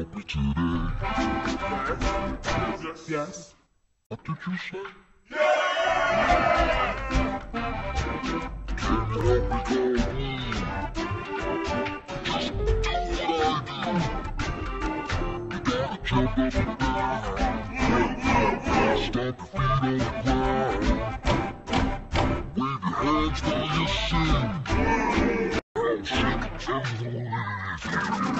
help me today? Yes. Yes. What did you say? Yeah! Turn it up, we go. Just do what I do. You gotta Jump up and down. Stomp your feet on the ground. Wave your hands while you sing. I'll shake it till you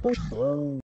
compulsão,